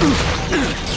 Way!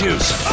Have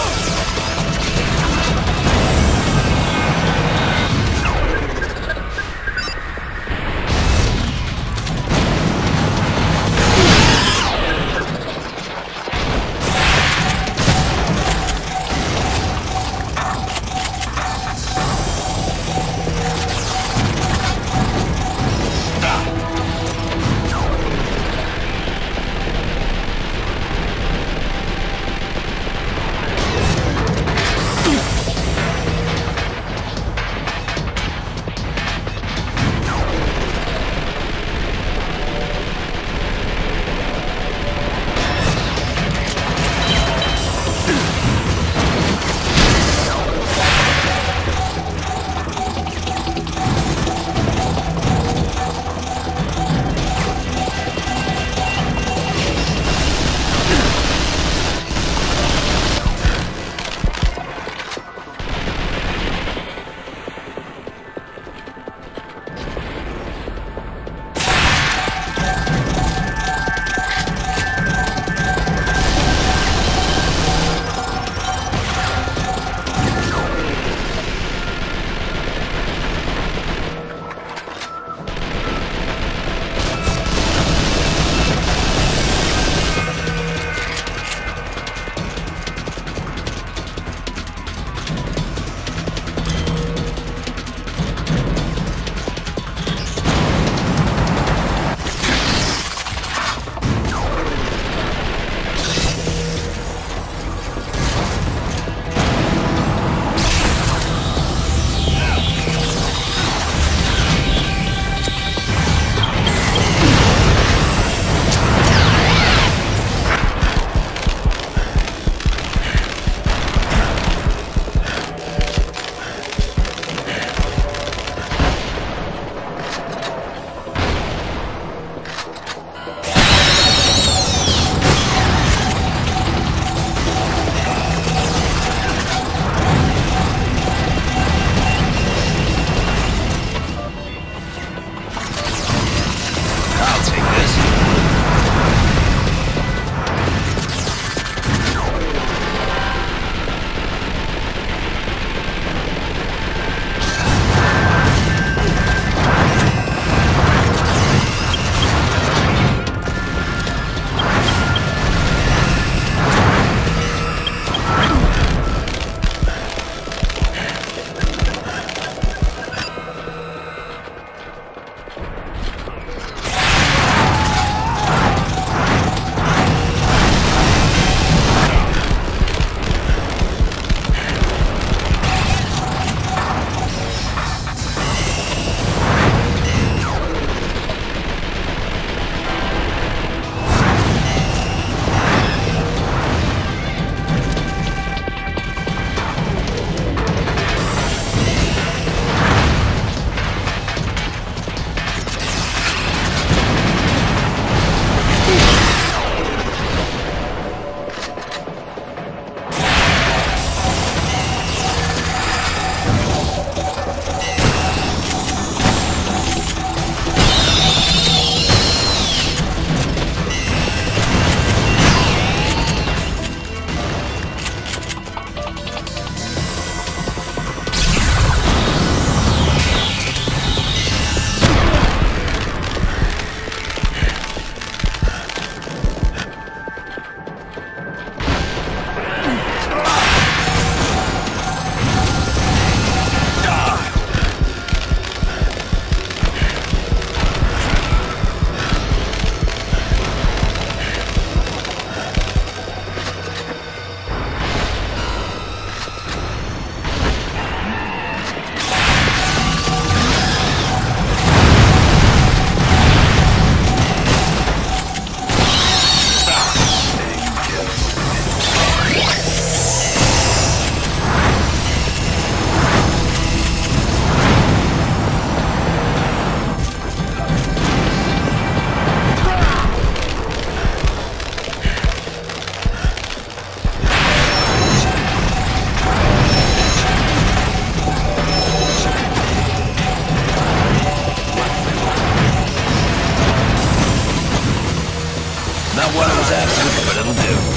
But it'll do.